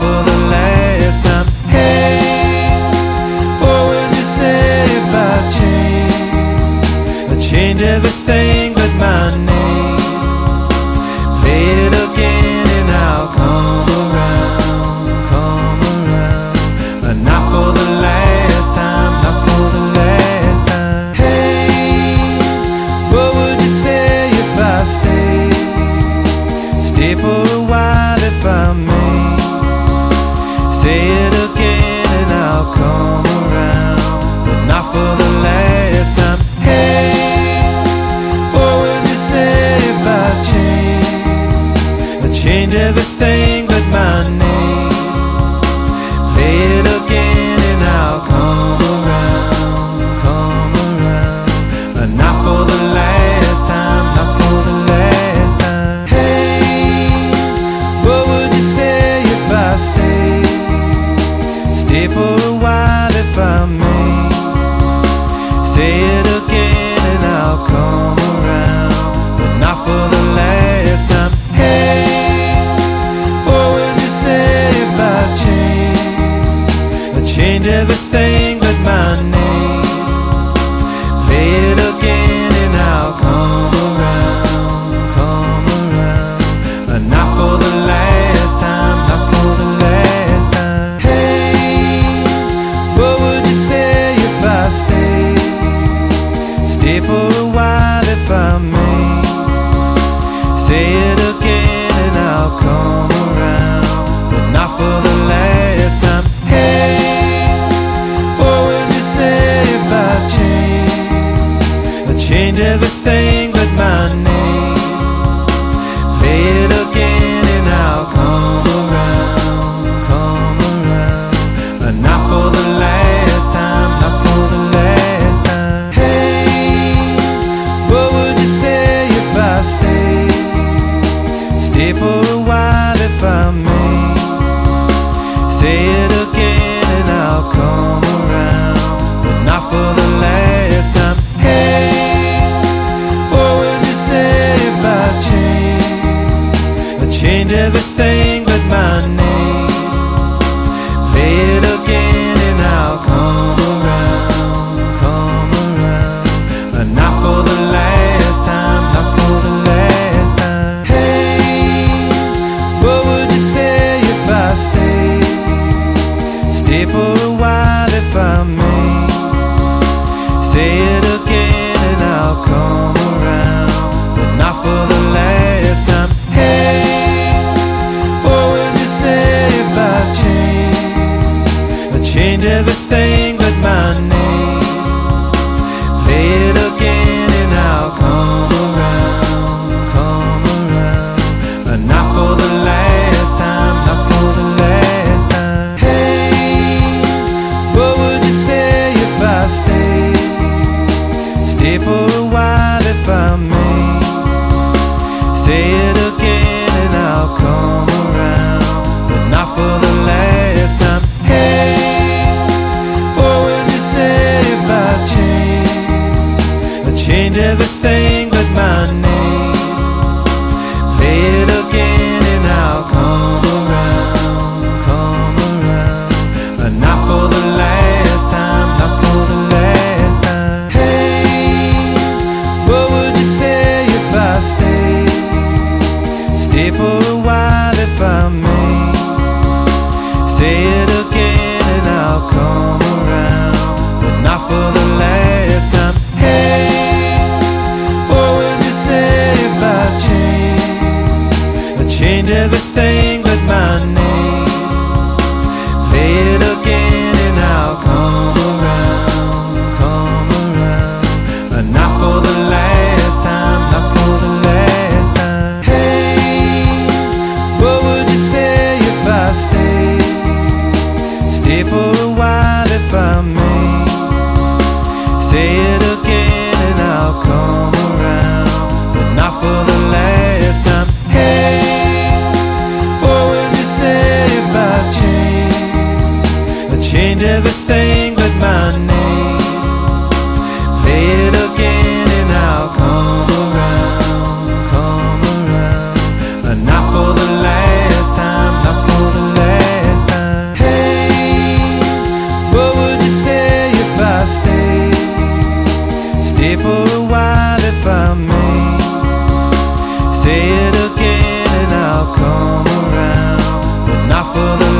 for the last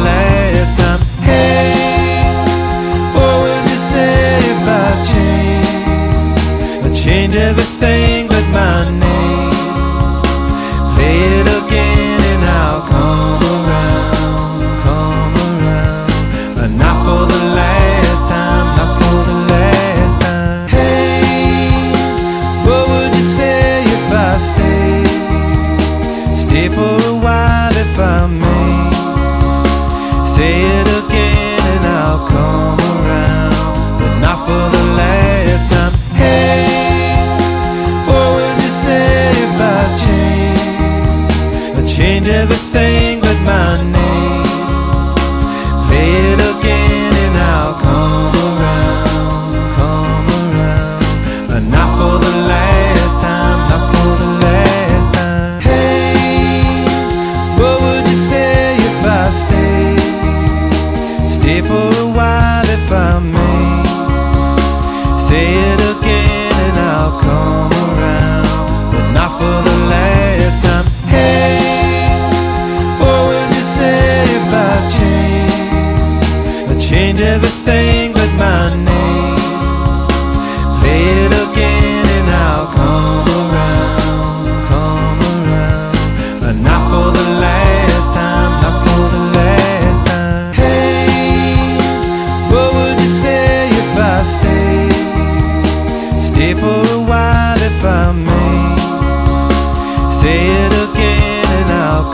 last time. Hey, what would you say if I change? I change everything. come.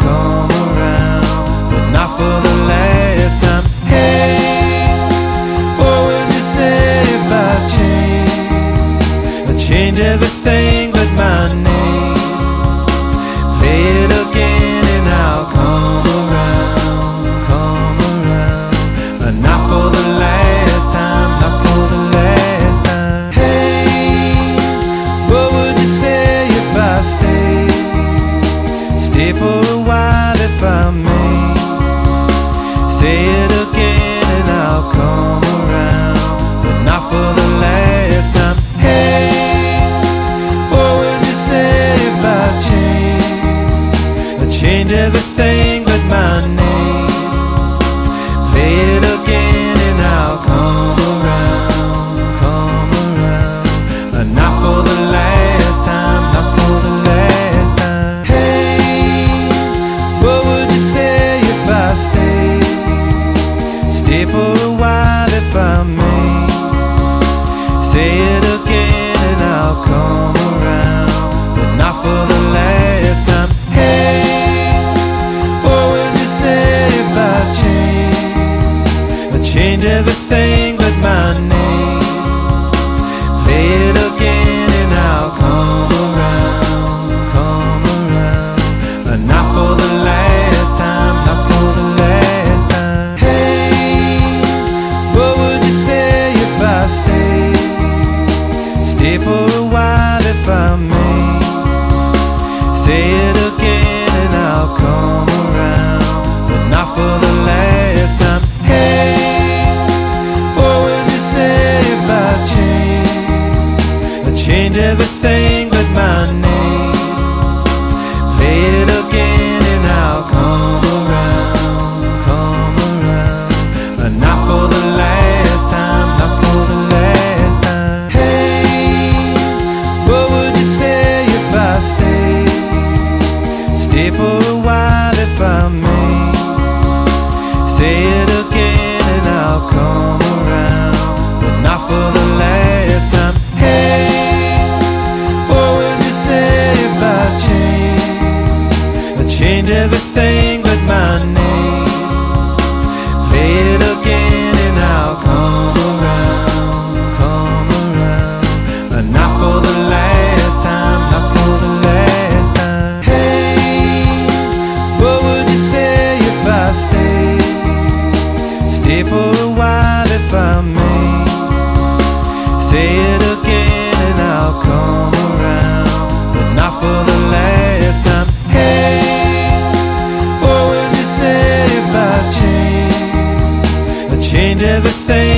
Oh. stay for a while if I may. Say it again and I'll come around, but not for the last time. Hey, what would you say if I change? I change everything. everything.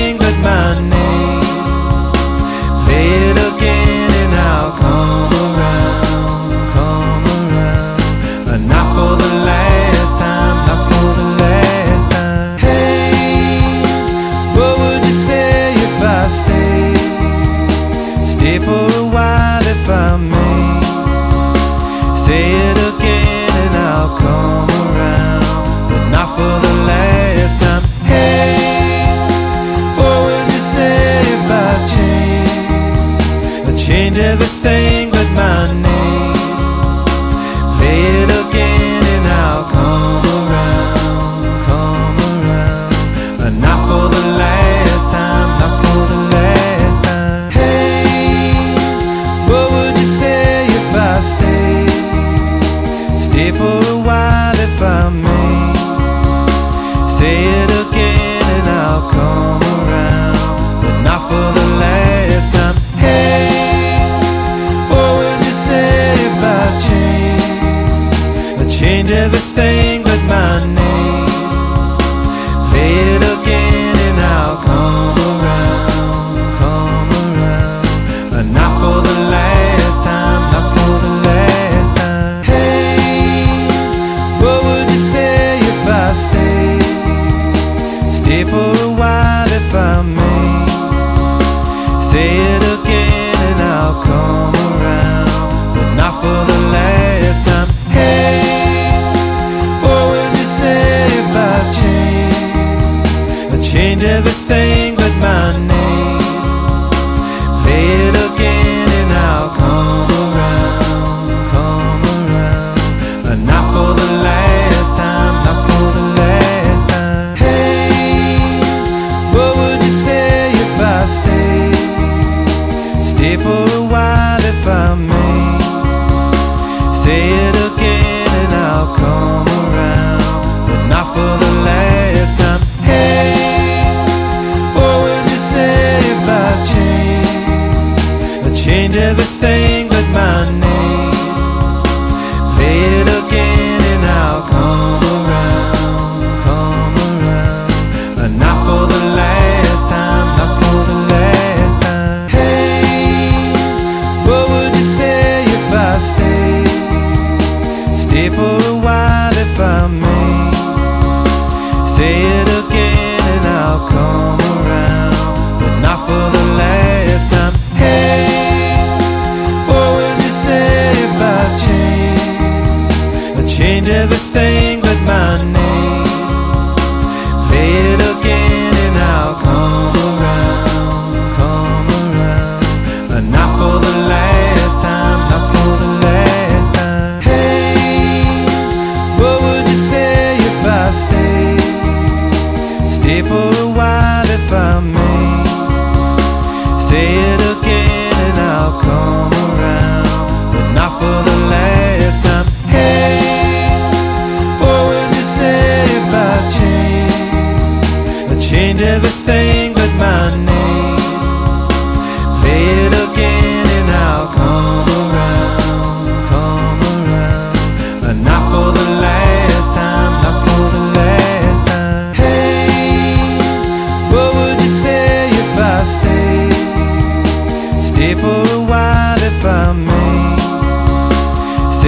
Stay for a while if I may Say it again and I'll come around But not for the last time Hey, what would you say if I change? I change everything come around, but not for the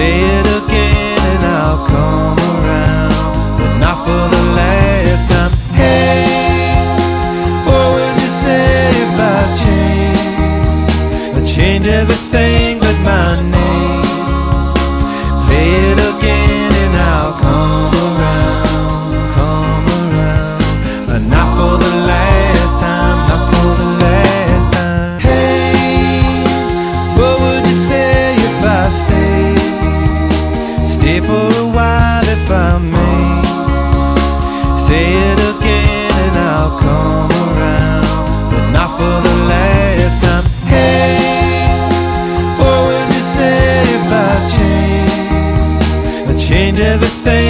Say it again and I'll come around, but not for the last. mind everything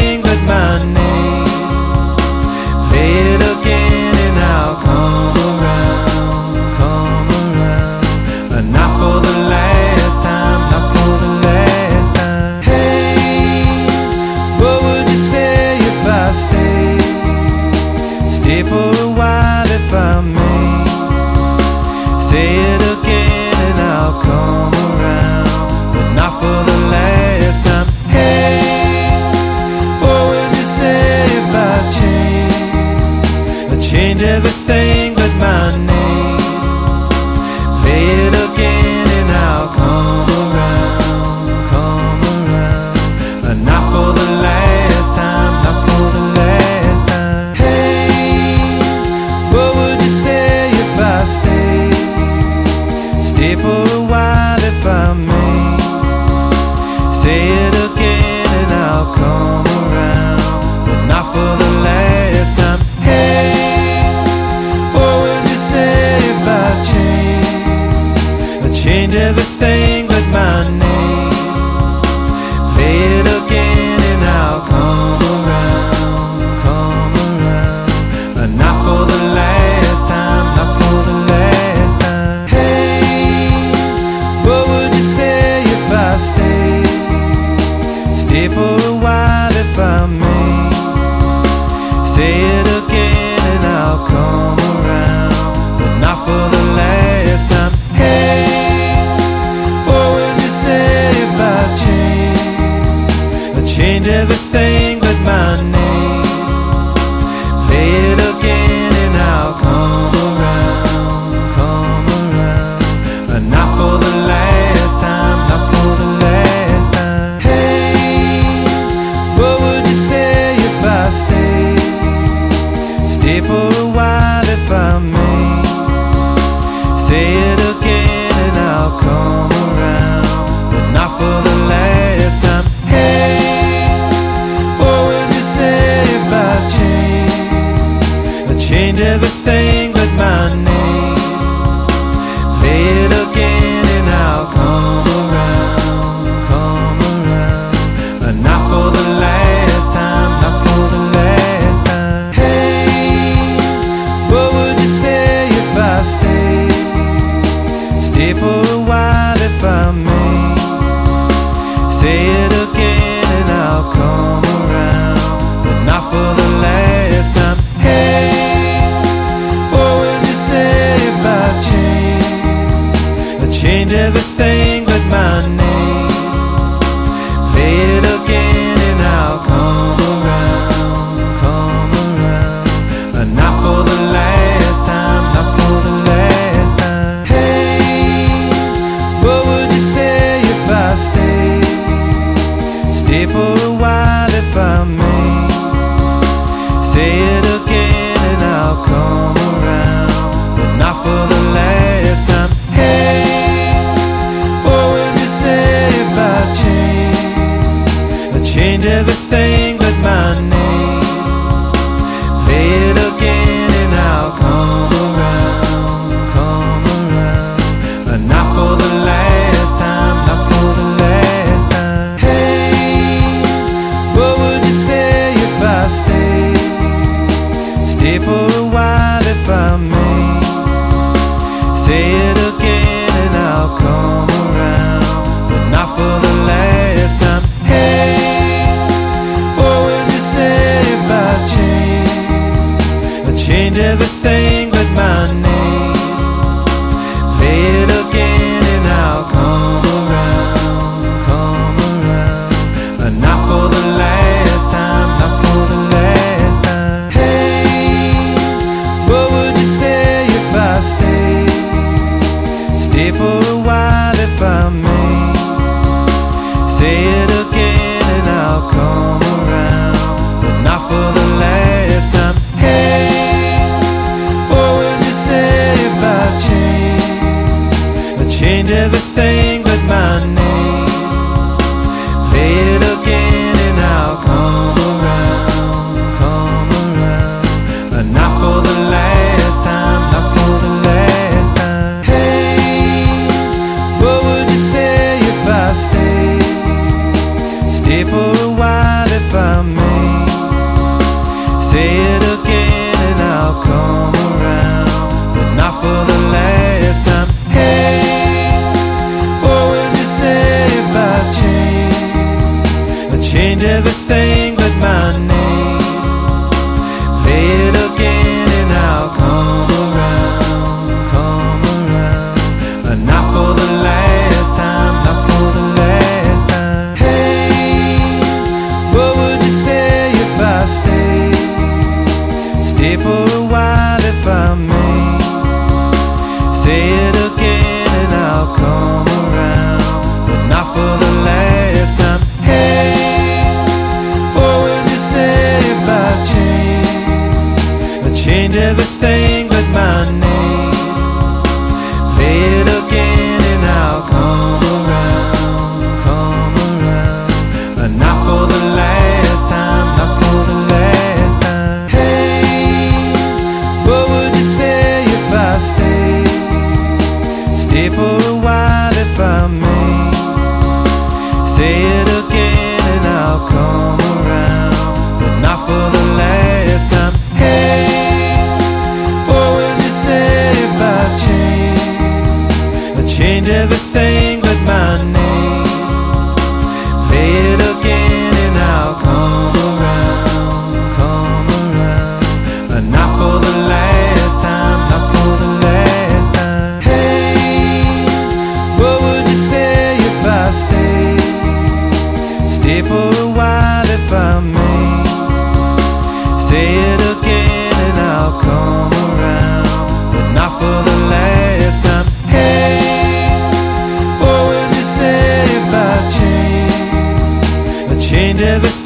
change everything. For the. Say it again and I'll come. change everything. it again and I'll come around, but not for the last.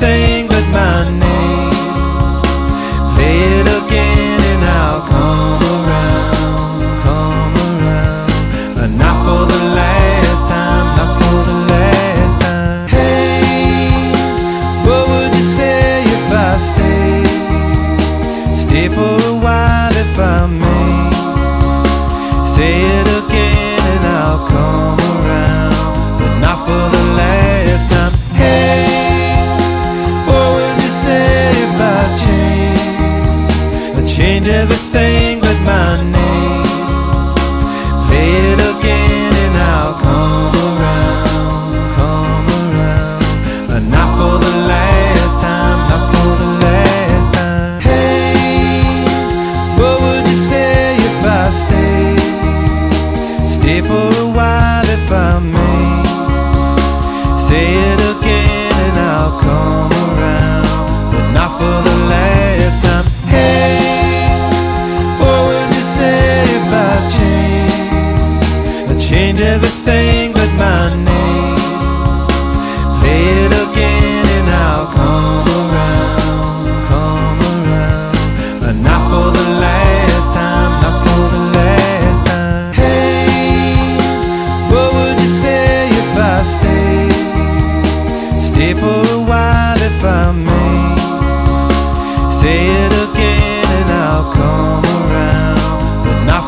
anything but my name. Play it again and I'll come around, come around. But not for the last time, not for the last time. Hey, what would you say if I stay? Stay for a while if I may. Say it again and I'll come around, but not for the last time.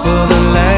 For the last